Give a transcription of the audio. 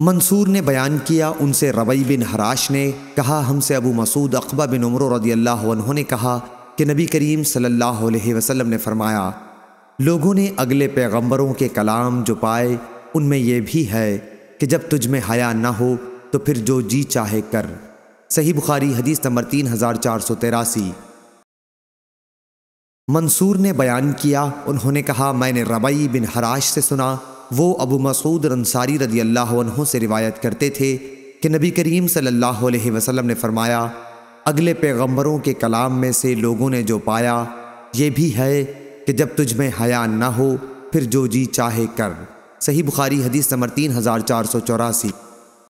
मंसूर ने बयान किया, उनसे रवई बिन हराश ने कहा, हमसे अबू मसूद अकबा बिन उमर रदी अल्लाह ने कहा कि नबी करीम सल्लल्लाहु अलैहि वसल्लम ने फरमाया, लोगों ने अगले पैगंबरों के कलाम जो पाए, उनमें यह भी है कि जब तुझ में हया ना हो तो फिर जो जी चाहे कर। सही बुखारी हदीस नंबर तीन हज़ार चार सौ तिरासी। मंसूर ने बयान किया, उन्होंने कहा, मैंने रबई बिन हराश से सुना वो अबू मसूद अंसारी रदी अल्लाह से रिवायत करते थे कि नबी करीम सल्लल्लाहु अलैहि वसल्लम ने फरमाया, अगले पैगंबरों के कलाम में से लोगों ने जो पाया, ये भी है कि जब तुझ में हया ना हो, फिर जो जी चाहे कर। सही बुखारी हदीस नंबर तीन हज़ार चार सौ चौरासी।